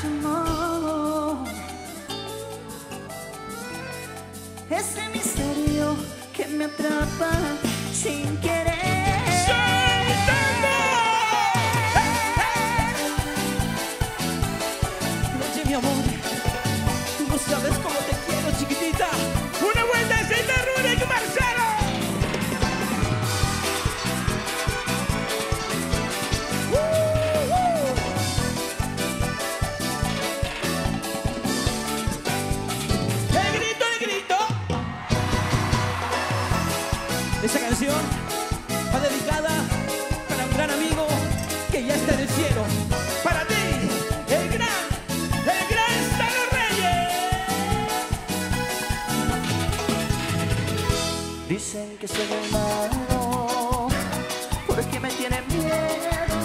tomorrow. Ese misterio que me atrapa sin querer. cielo. Para ti, el gran, el gran Estadio Reyes. Dicen que soy el malo, porque me tienen miedo.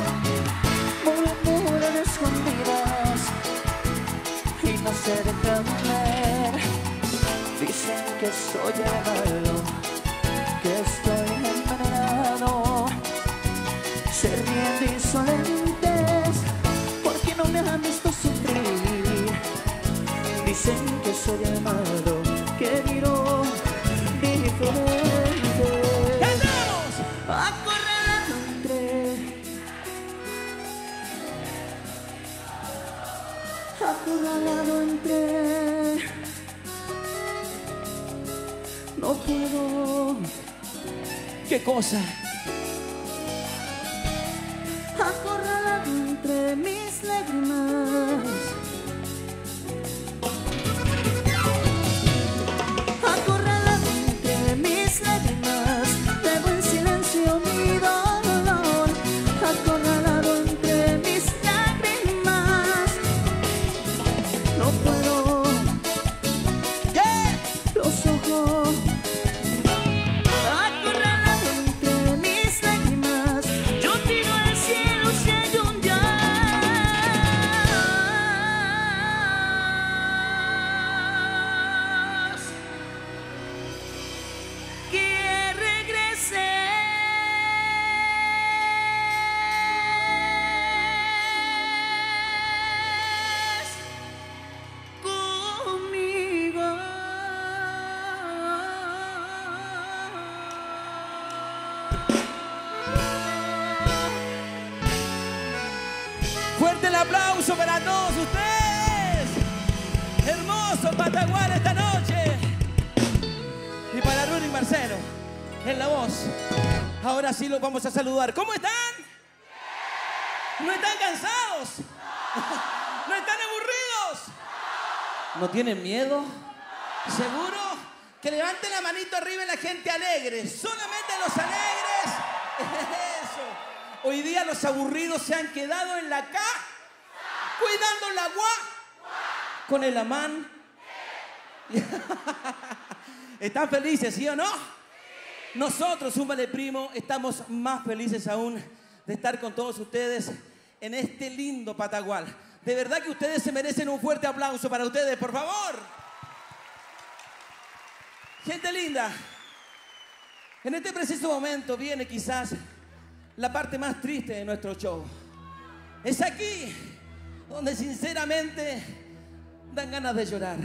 Murmuran escondidas y no se dejan ver. Dicen que soy el malo. cosa hermoso Pataguar esta noche. Y para Ruri Marcelo, en la voz. Ahora sí los vamos a saludar. ¿Cómo están? ¿No están cansados? ¿No están aburridos? ¿No tienen miedo? ¿Seguro? Que levanten la manito arriba y la gente alegre. Solamente los alegres. Eso. Hoy día los aburridos se han quedado en la ca, cuidando la gua, con el amán ¿Están felices, sí o no? Nosotros, un vale primo, estamos más felices aún de estar con todos ustedes en este lindo Patagual. De verdad que ustedes se merecen un fuerte aplauso para ustedes, por favor. Gente linda, en este preciso momento viene quizás la parte más triste de nuestro show. Es aquí donde sinceramente dan ganas de llorar.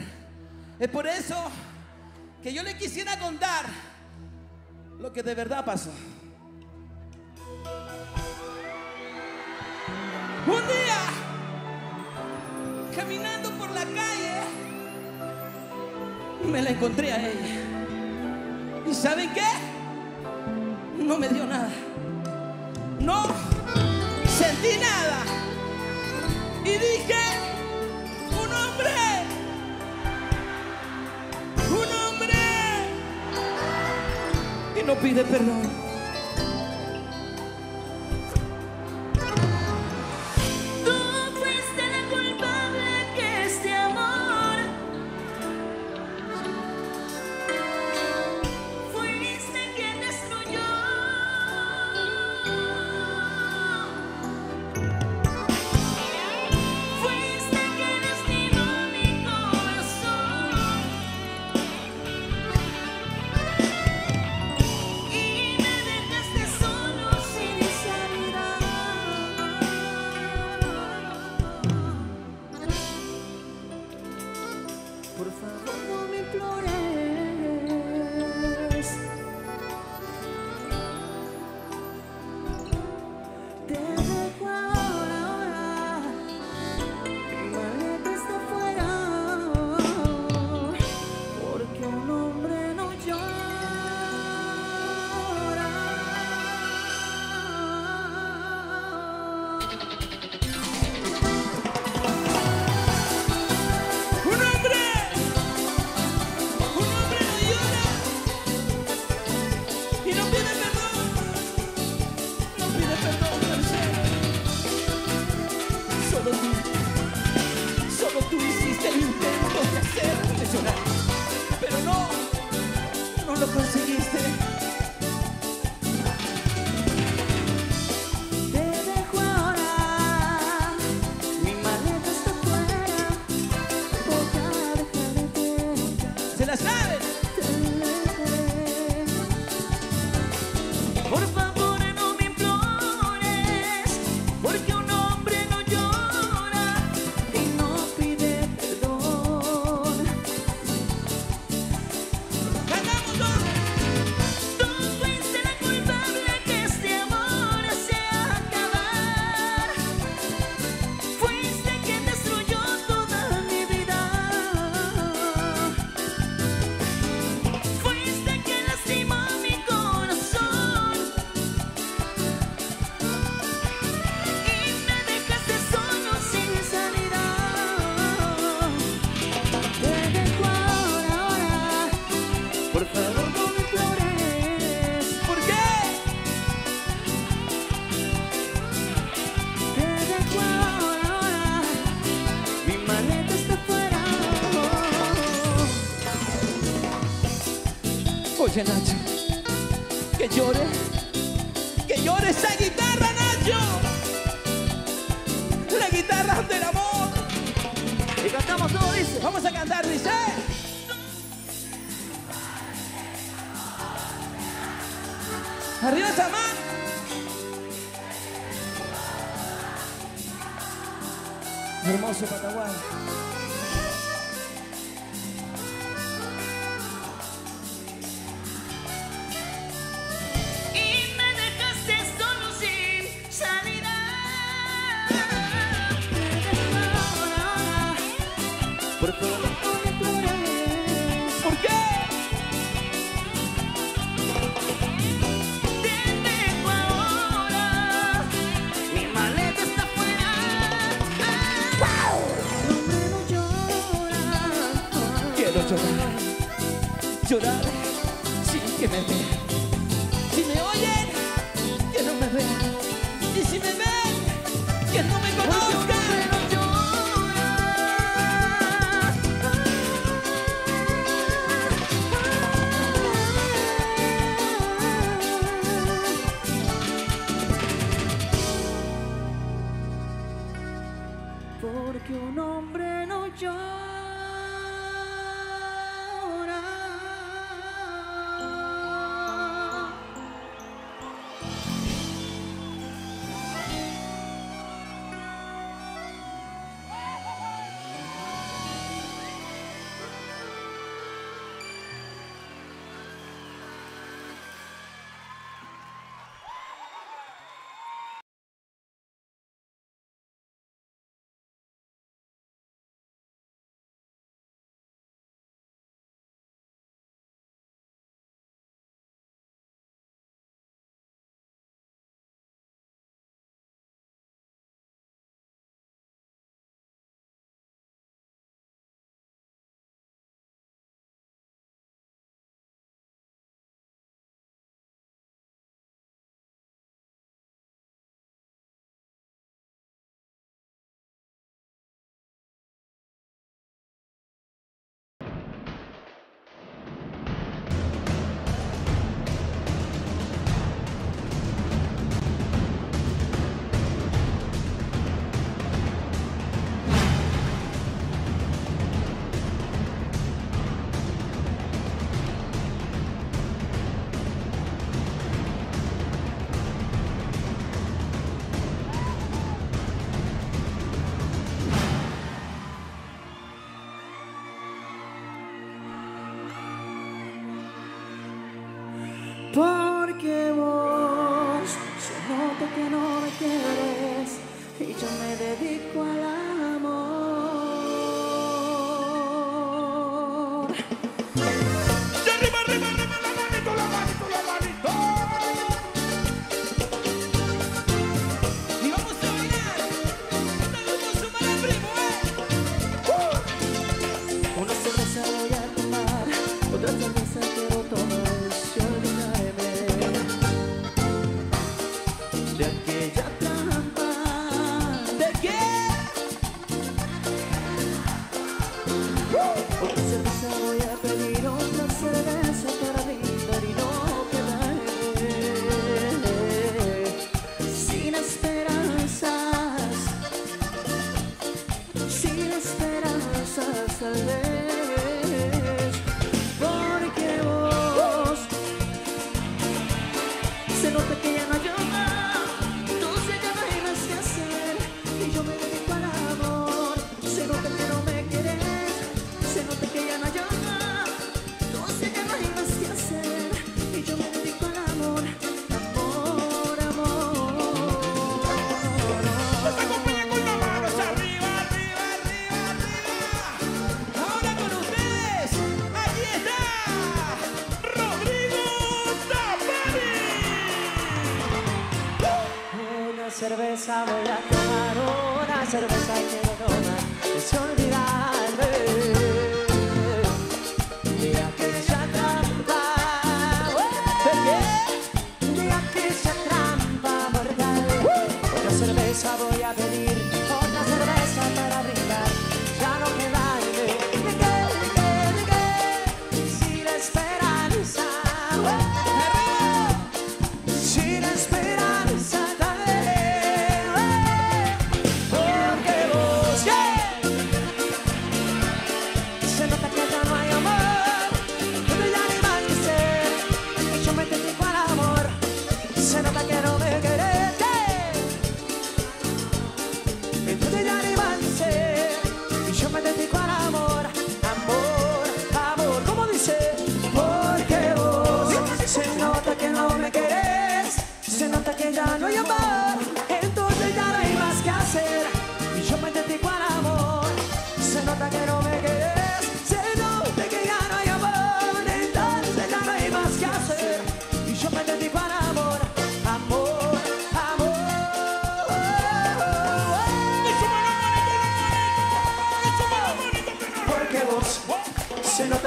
Es por eso que yo le quisiera contar lo que de verdad pasó. Un día, caminando por la calle, me la encontré a ella. ¿Y saben qué? No me dio nada. No sentí nada. Y dije, un hombre, no pide perdón. Hermoso Patagual. yo me dedico a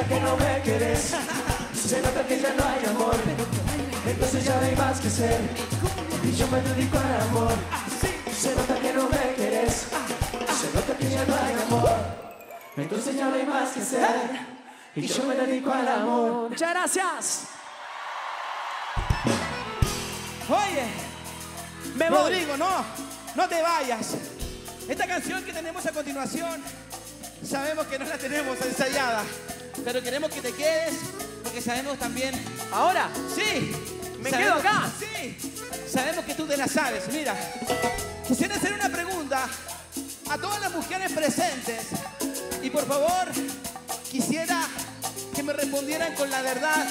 que no me querés. Se nota que ya no hay amor. Entonces ya no hay más que ser. Y yo me dedico al amor. Se nota que no me querés. Se nota que ya no hay amor. Entonces ya no hay más que ser. Y yo me dedico al amor. Muchas gracias. Oye, me Rodrigo, no, no te vayas. Esta canción que tenemos a continuación, sabemos que no la tenemos ensayada pero queremos que te quedes porque sabemos también. Ahora, ¡Sí! ¿Me sabemos- quedo acá? Sí, sabemos que tú te la sabes. Mira, quisiera hacer una pregunta a todas las mujeres presentes y por favor quisiera que me respondieran con la verdad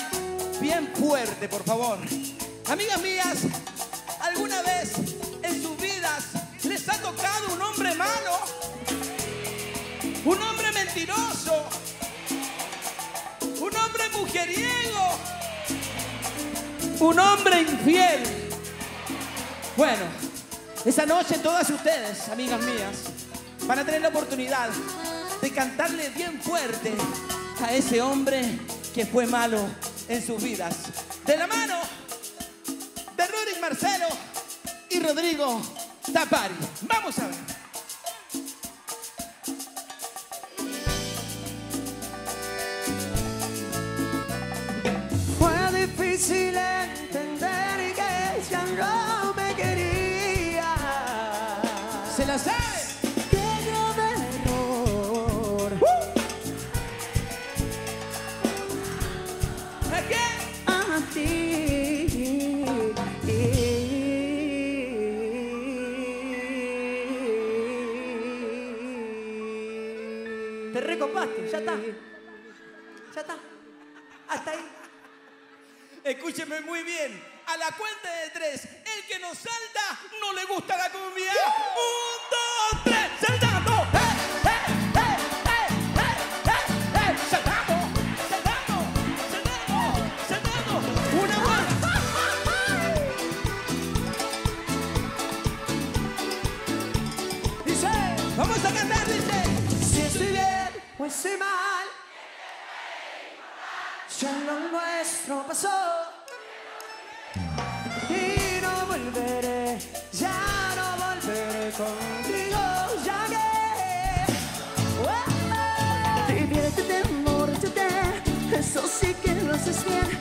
bien fuerte, por favor. Amigas mías, ¿alguna vez en sus vidas les ha tocado un hombre malo? ¿Un hombre mentiroso? ¿Un hombre mujeriego? ¿Un hombre infiel? Bueno, esa noche todas ustedes, amigas mías, van a tener la oportunidad de cantarle bien fuerte a ese hombre que fue malo en sus vidas. De la mano de Rudy Marcelo y Rodrigo Tapari. Vamos a ver. Difícil entender que ya no me quería. ¿Se la sabe? Qué grave error. ¿A qué? a ti. Te recopaste, ya está. Ya está. Hasta ahí. Escúcheme muy bien. A la cuenta de tres, el que nos salta no le gusta la cumbia. Un, dos, tres, saltando. Saltamos, saltamos, saltamos, saltamos. Una más. Dice, Vamos a cantar, dice. si estoy bien o estoy mal. Ya lo nuestro pasó. Diviértete, mórchate, eso sí que lo haces bien.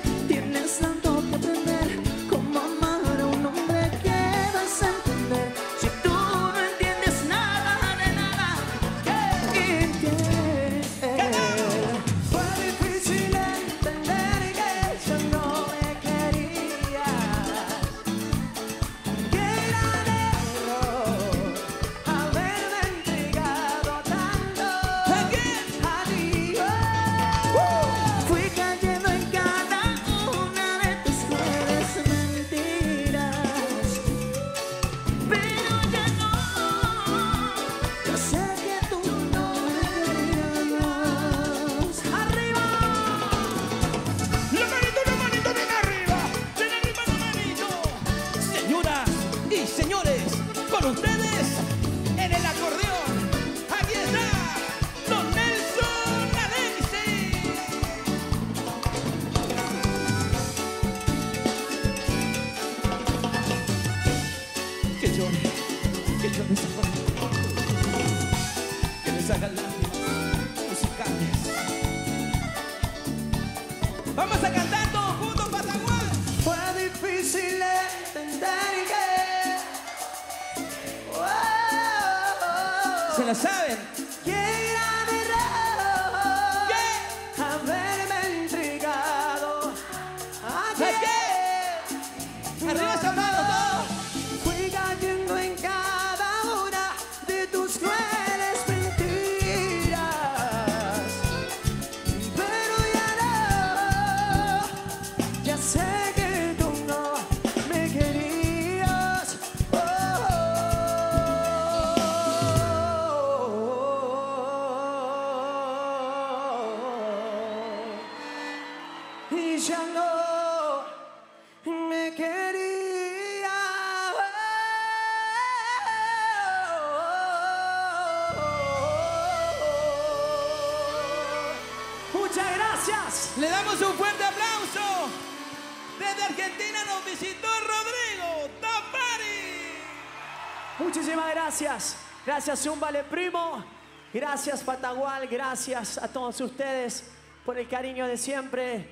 Gracias, Primo. Gracias, Patagual. Gracias a todos ustedes por el cariño de siempre.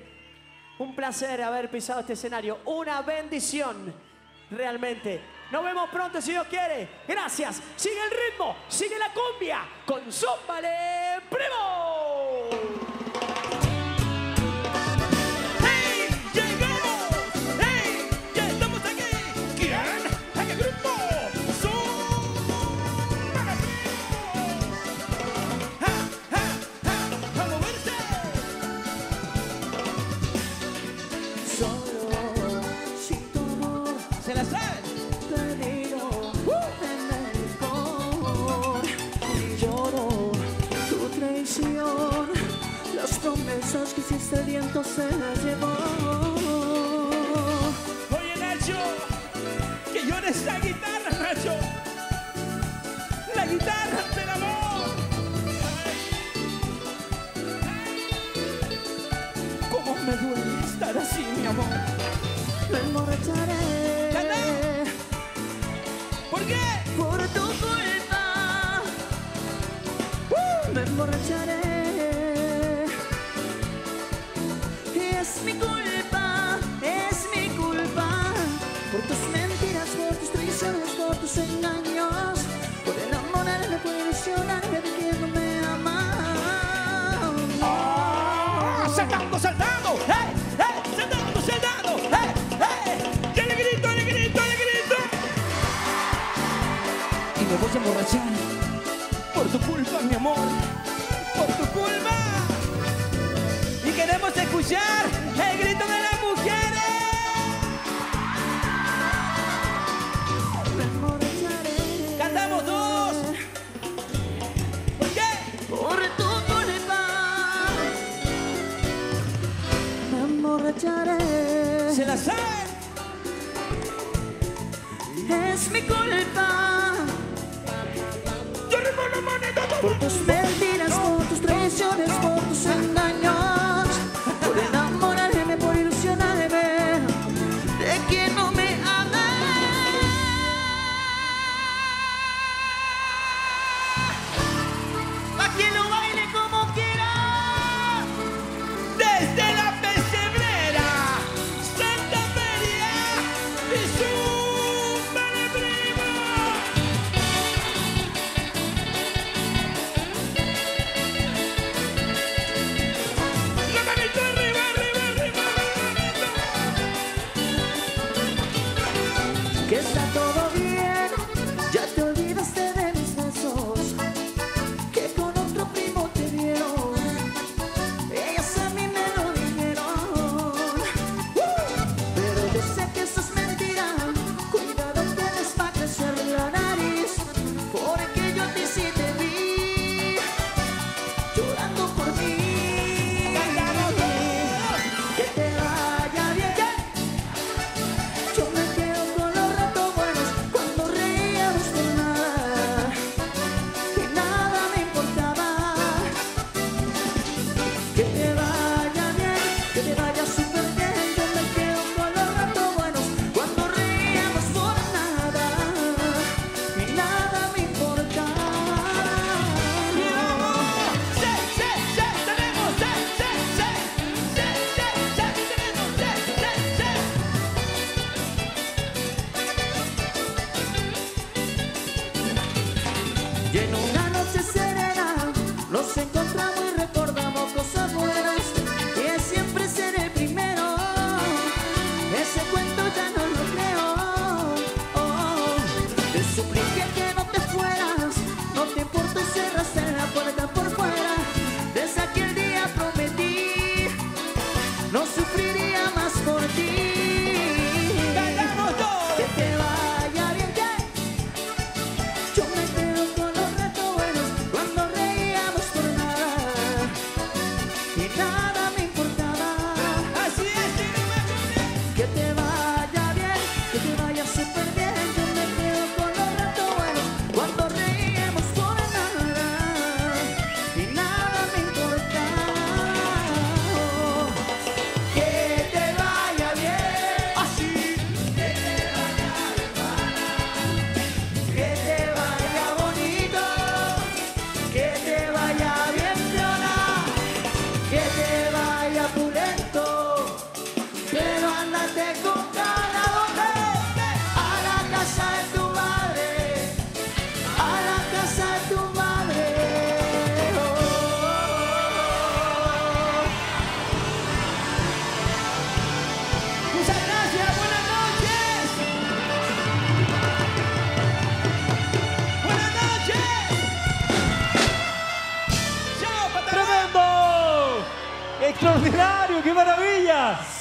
Un placer haber pisado este escenario. Una bendición, realmente. Nos vemos pronto si Dios quiere. Gracias. Sigue el ritmo, sigue la cumbia con Zúmbale Primo. me voy a emborrachar por tu culpa, mi amor, por tu culpa. Y queremos escuchar el grito de las mujeres. Me emborracharé. Cantamos dos. ¿Por qué? Por tu culpa. Me emborracharé. Se la sabe. Es mi culpa. corpos velhos.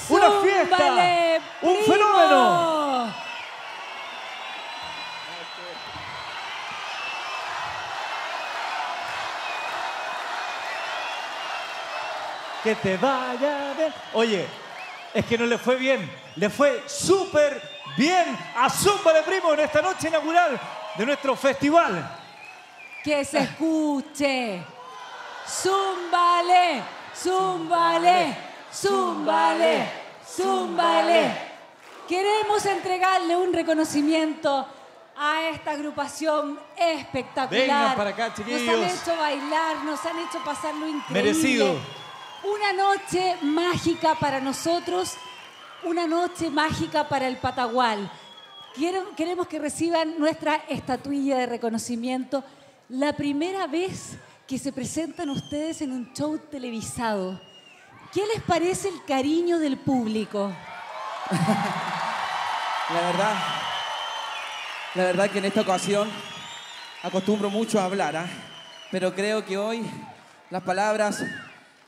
¡Una fiesta! ¡Zúmbale, ¡Un primo! fenómeno! Que te vaya bien. Oye, es que no le fue bien, le fue súper bien a Zúmbale Primo en esta noche inaugural de nuestro festival. Que se escuche. Zúmbale, zúmbale, zúmbale, zúmbale. Queremos entregarle un reconocimiento a esta agrupación espectacular. Vengan para acá, Nos han chiquillos. hecho bailar, nos han hecho pasarlo increíble. Merecido. Una noche mágica para nosotros, una noche mágica para el Patagual. Quiero- queremos que reciban nuestra estatuilla de reconocimiento. La primera vez que se presentan ustedes en un show televisado. ¿Qué les parece el cariño del público? La verdad, la verdad que en esta ocasión acostumbro mucho a hablar, ¿ah? pero creo que hoy las palabras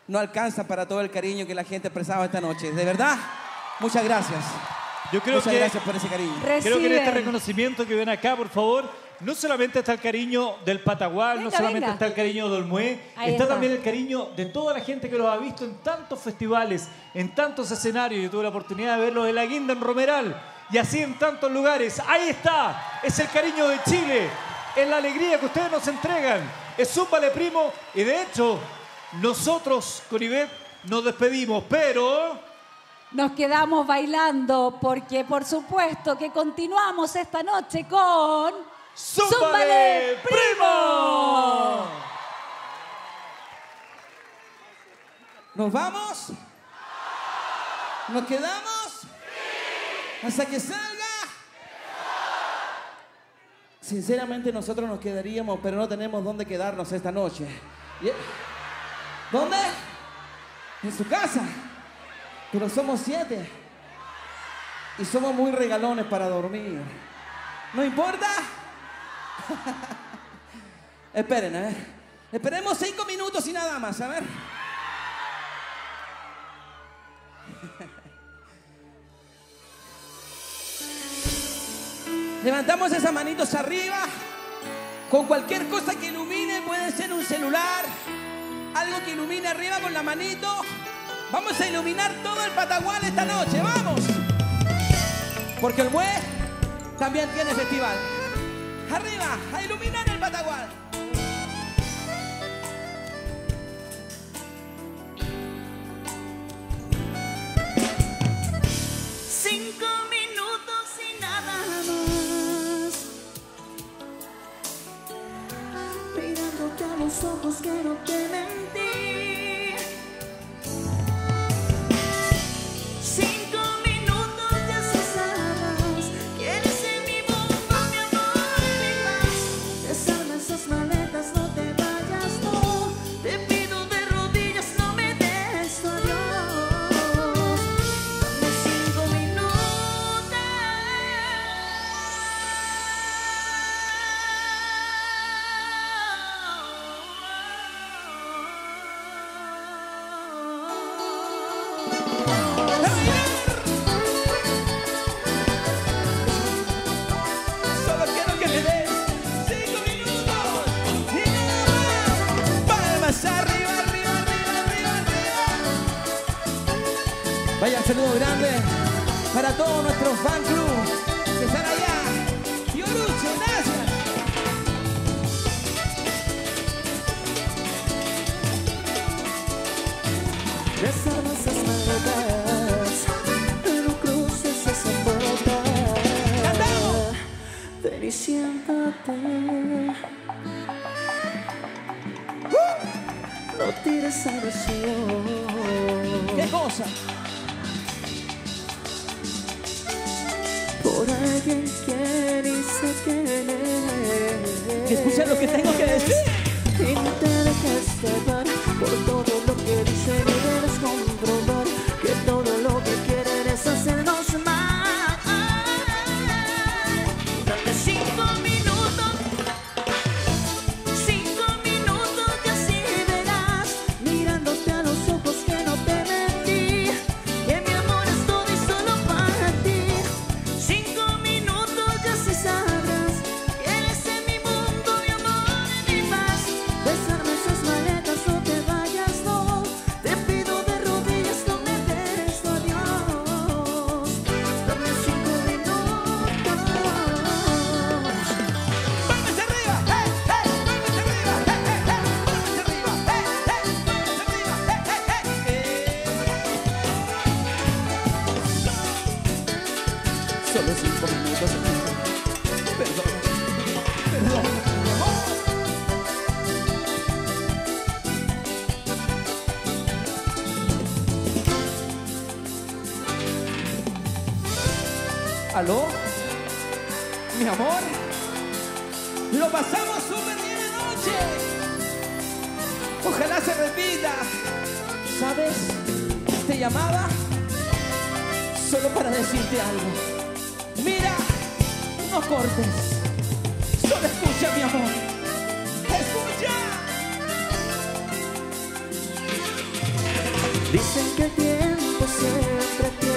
no alcanzan para todo el cariño que la gente expresaba esta noche. De verdad, muchas gracias. Yo creo muchas que gracias por ese cariño. Creo que en este Reciben. reconocimiento que ven acá, por favor, no solamente está el cariño del Patagual, no solamente venga. está el cariño de Olmué, está. también el cariño de toda la gente que los ha visto en tantos festivales, en tantos escenarios. Yo tuve la oportunidad de verlos en la Guinda, en Romeral, y así en tantos lugares. Ahí está, es el cariño de Chile, es la alegría que ustedes nos entregan. Es un vale primo, y de hecho, nosotros con Ivette nos despedimos, pero... Nos quedamos bailando porque por supuesto que continuamos esta noche con... ¡Zúmbale, primo! ¿Nos vamos? ¿Nos quedamos? ¿Hasta que salga? Sinceramente nosotros nos quedaríamos, pero no tenemos dónde quedarnos esta noche. Y- ¿Dónde? En su casa. Pero somos siete. Y somos muy regalones para dormir. ¿No importa? Esperen, a ver. Esperemos cinco minutos y nada más, a ver. Levantamos esas manitos arriba. Con cualquier cosa que ilumine, puede ser un celular, algo que ilumine arriba con la manito. Vamos a iluminar todo el Patagual esta noche, vamos. Porque el Mue también tiene festival. Arriba, a iluminar el Patagual. Cinco minutos y nada más. Mirándote a los ojos que no te mentí. Vaya un saludo grande para todos nuestros fan club que están allá. Fiorucci, gracias. Desarma esas maletas, no cruces esa puerta. ¡Cantamos! Ven siéntate. No tires a ¿Qué cosa? Alguien que dice que Que escucha lo que tengo que decir. Y te dejes te escucha, mi amor. Escucha. Dicen que el tiempo se detiene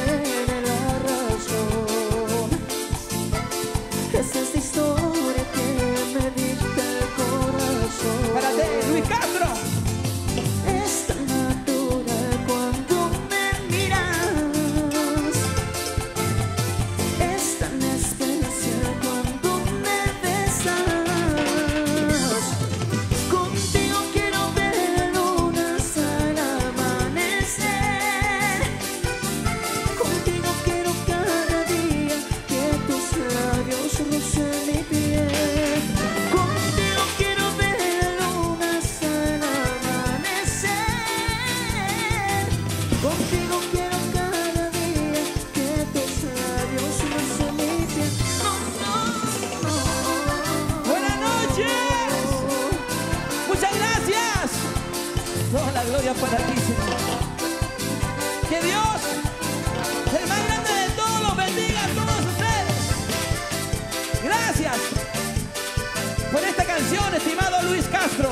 estimado Luis Castro.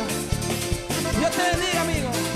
Dios te bendiga, amigo.